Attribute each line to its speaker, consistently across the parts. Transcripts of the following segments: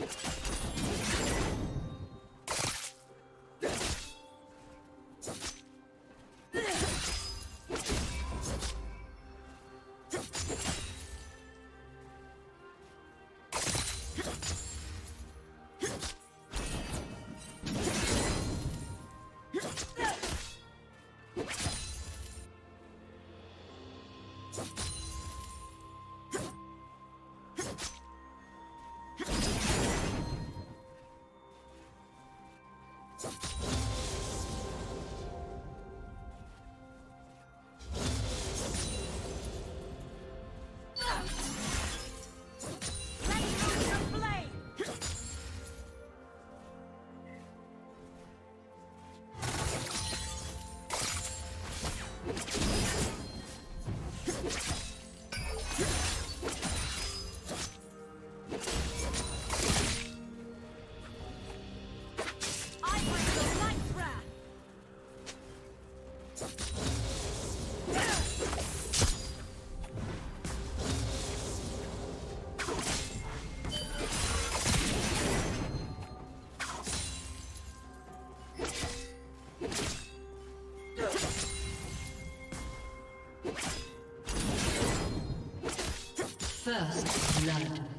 Speaker 1: you First blood.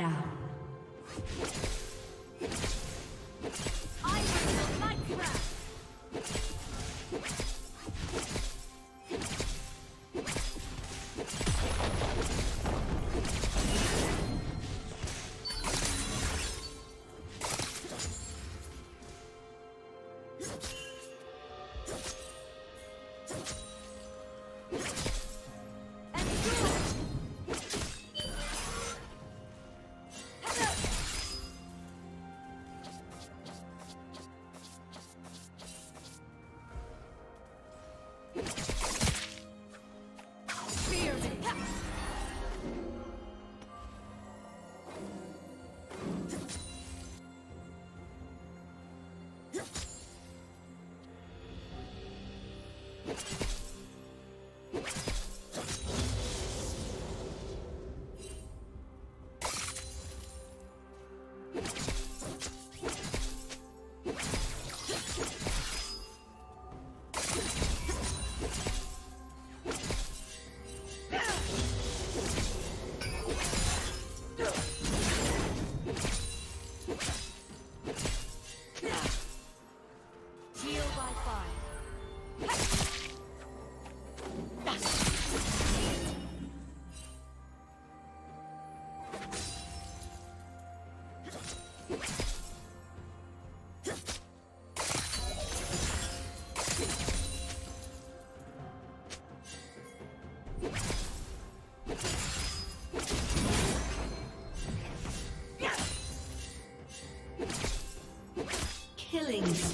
Speaker 1: Down.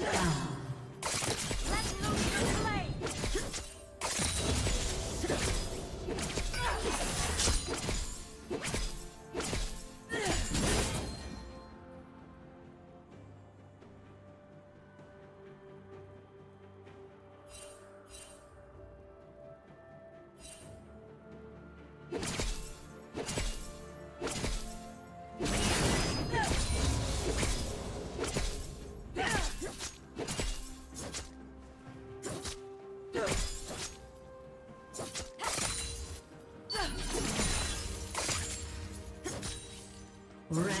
Speaker 1: Shut down.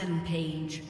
Speaker 1: Rampage.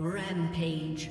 Speaker 2: Rampage.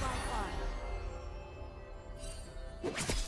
Speaker 3: By fire.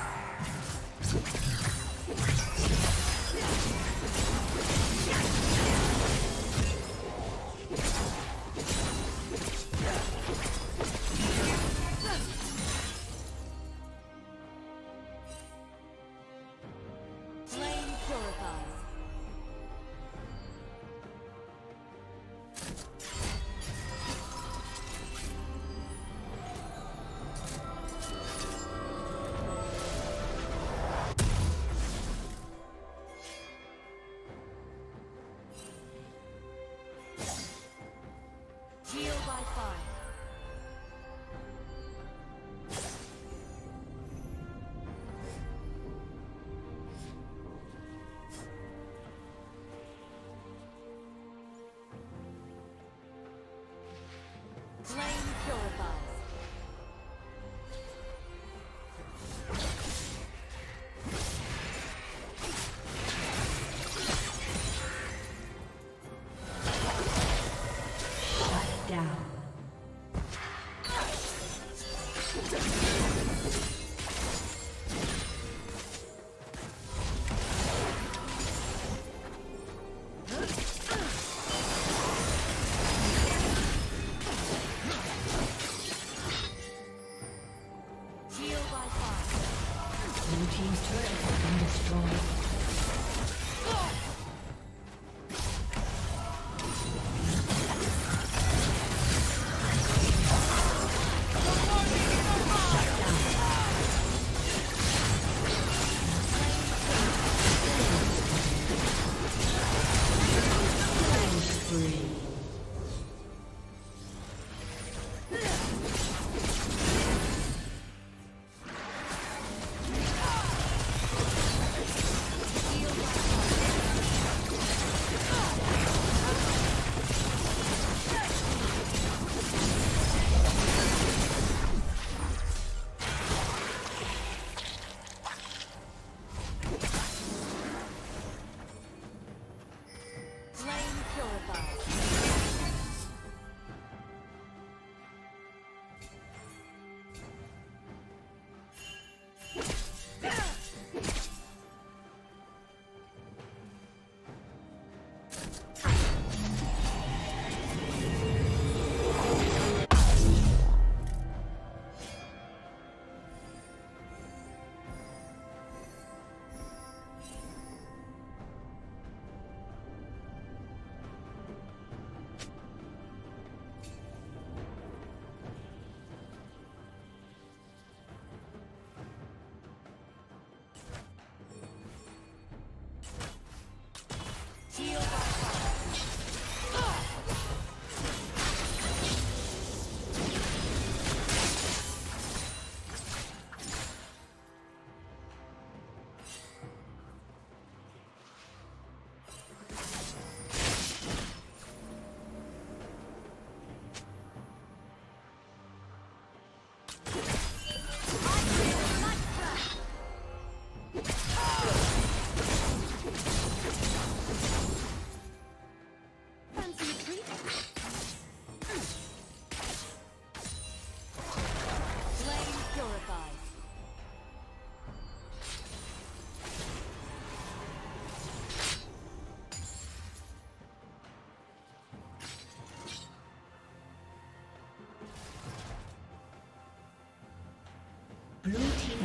Speaker 2: Down.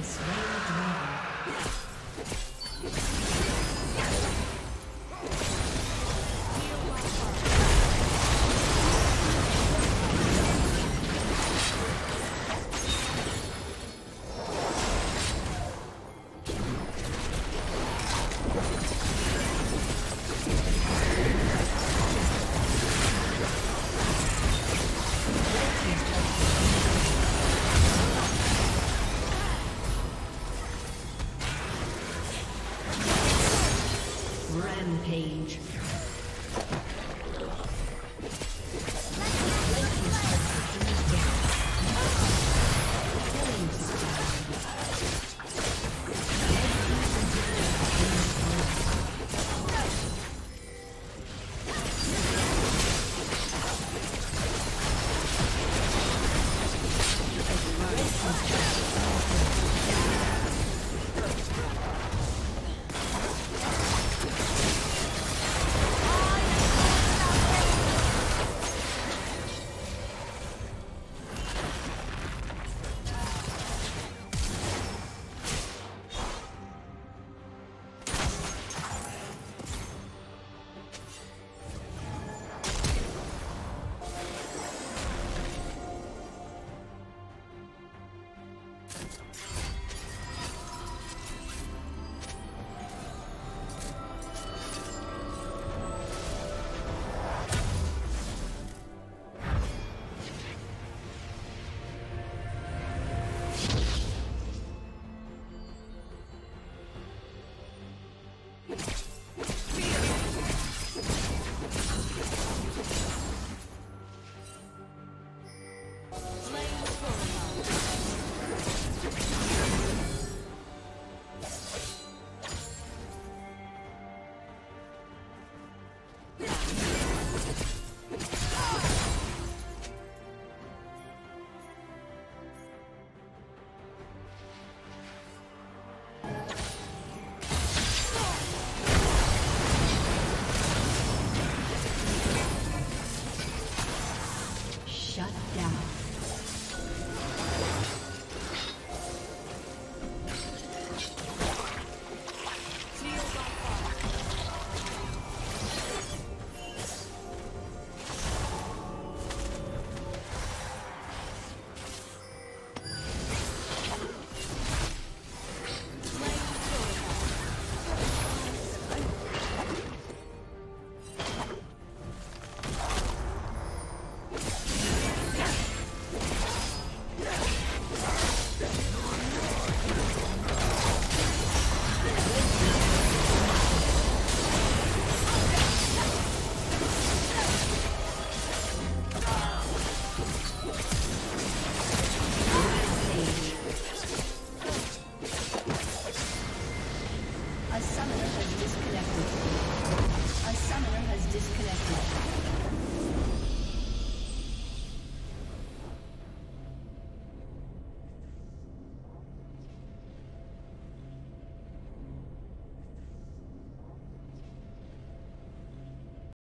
Speaker 2: Slain